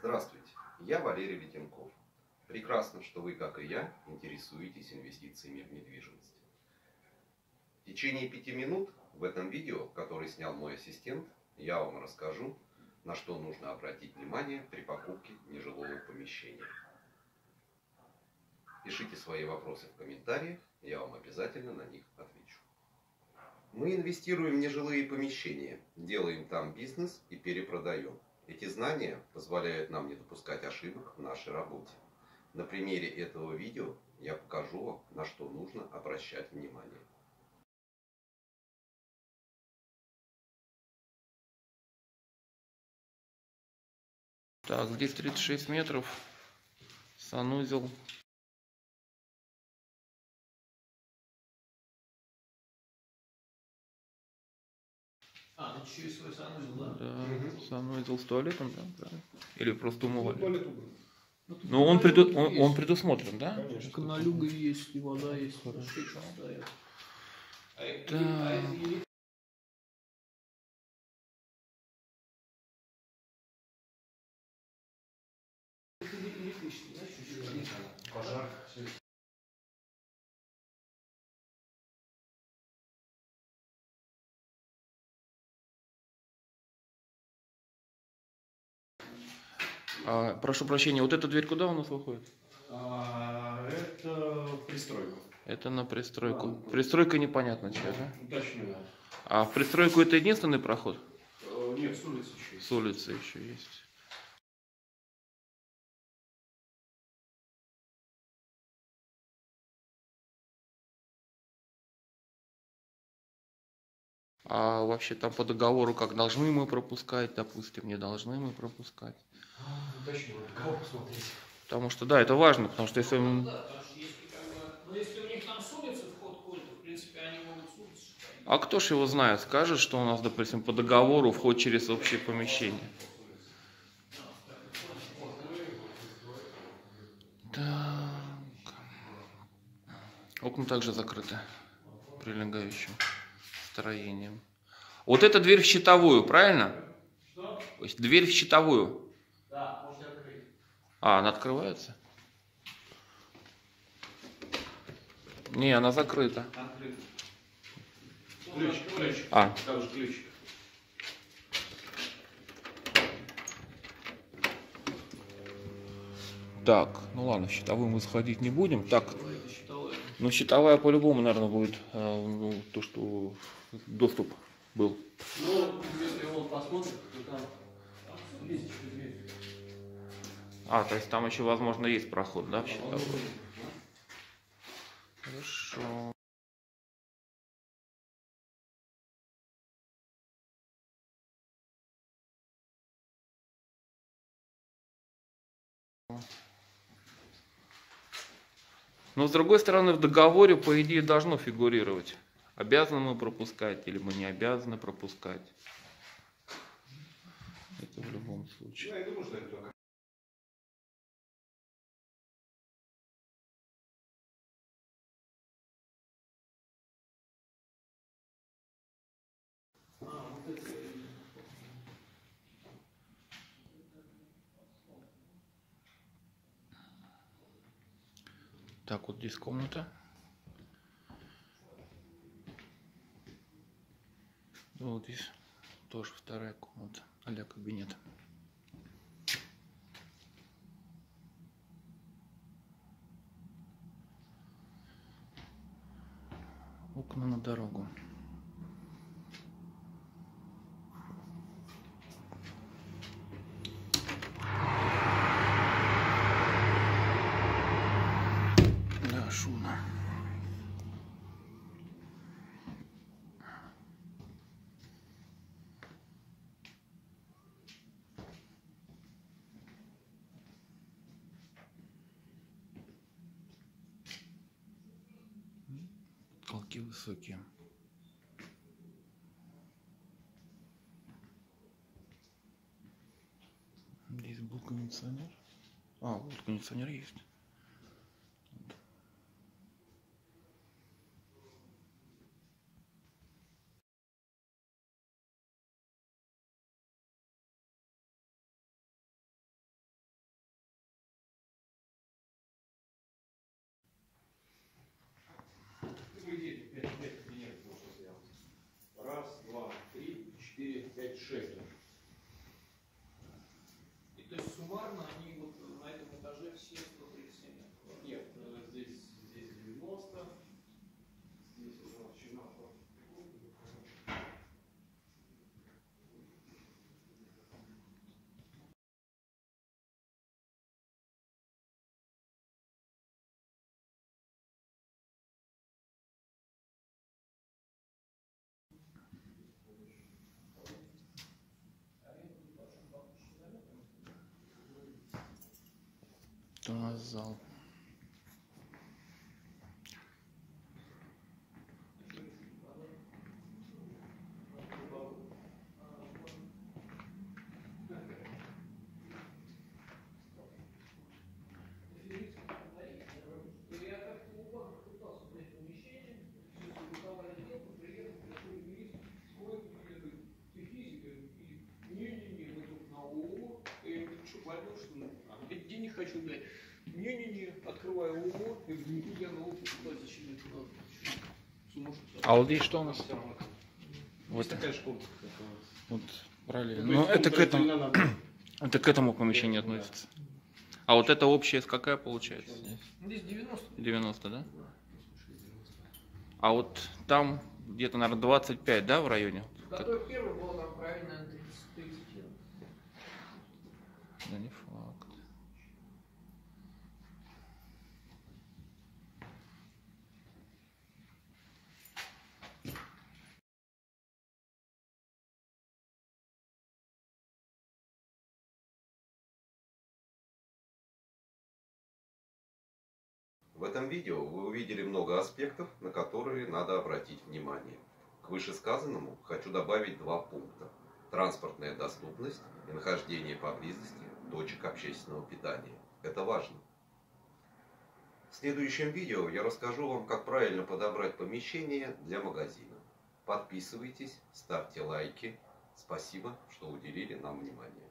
Здравствуйте, я Валерий Летенков. Прекрасно, что вы, как и я, интересуетесь инвестициями в недвижимость. В течение пяти минут в этом видео, которое снял мой ассистент, я вам расскажу, на что нужно обратить внимание при покупке нежилого помещения. Пишите свои вопросы в комментариях, я вам обязательно на них отвечу. Мы инвестируем в нежилые помещения, делаем там бизнес и перепродаем. Эти знания позволяют нам не допускать ошибок в нашей работе. На примере этого видео я покажу вам, на что нужно обращать внимание. Так, здесь 36 метров, санузел. А, ну еще и свой санузел, да? Да, санузел с туалетом, да? правильно? Или просто умывали? Туалет убран. Ну, он, преду- он, он предусмотрен, да? Конечно. Каналюга есть, и вода есть. Шикарно, да, А, прошу прощения, вот эта дверь куда у нас выходит? А, это пристройка. Это на пристройку. Ладно. Пристройка непонятно чья, да? Уточню. А в пристройку это единственный проход? Э, Нет, с улицы еще есть. С улицы еще есть. А вообще там по договору как должны мы пропускать, допустим, не должны мы пропускать. Уточню. Кого посмотреть? Потому что, да, это важно, потому что если... Ну да, потому что если как бы, ну если у них там с улицы вход то в принципе они могут с улицы что-то. А кто ж его знает, скажет, что у нас, допустим, по договору вход через общее помещение. Так. Окна также закрыты прилегающим строением. Вот эта дверь в щитовую, правильно? Что? То есть Дверь в щитовую. Да, можно открыть. А, она открывается? Не, она закрыта. Открыть. Ключ, ключ. А, Там же ключ. так, ну ладно, в щитовую мы заходить не будем. Так. Ну, щитовая по-любому, наверное, будет э, то, что доступ был. Ну, если его посмотрим, то там дверь. А, то есть там еще, возможно, есть проход, да, в А он щитовую? будет, Хорошо. Но с другой стороны, в договоре, по идее, должно фигурировать. Обязаны мы пропускать или мы не обязаны пропускать. Это в любом случае. Я думаю, что это только. А, вот это. Так, вот здесь комната. Ну, вот здесь тоже вторая комната, а кабинет. Окна на дорогу. Да, шумно. Потолки высокие. Здесь был кондиционер. А, вот кондиционер есть. Суммарно они вот на этом этаже все 137. Нет, э, здесь, здесь 90, здесь уже начинал. Это у нас зал. Я как-то у банка пытался снять помещение, все согласовали сделку, приехал, пришел юрист, сколько мне говорит, ты физик? Я говорю, физик. Не-не-не, мы тут на ООО. Я говорю, что, поймешь, что ну, а, блядь, денег хочу, блядь. Не-не-не, открываю я говорю, ну я на ООО туда, зачем мне туда? А вот здесь что у нас? Вот Вот, такая вас. вот параллельно. То Ну, есть это к этому, это к этому помещению относится. А вот это общая какая получается? здесь? Здесь 90. 90, да? А вот там где-то, наверное, 25, да, в районе? Который первый был там правильно 30, 30. Да не факт. В этом видео вы увидели много аспектов, на которые надо обратить внимание. К вышесказанному хочу добавить два пункта. Транспортная доступность и нахождение поблизости точек общественного питания. Это важно. В следующем видео я расскажу вам, как правильно подобрать помещение для магазина. Подписывайтесь, ставьте лайки. Спасибо, что уделили нам внимание.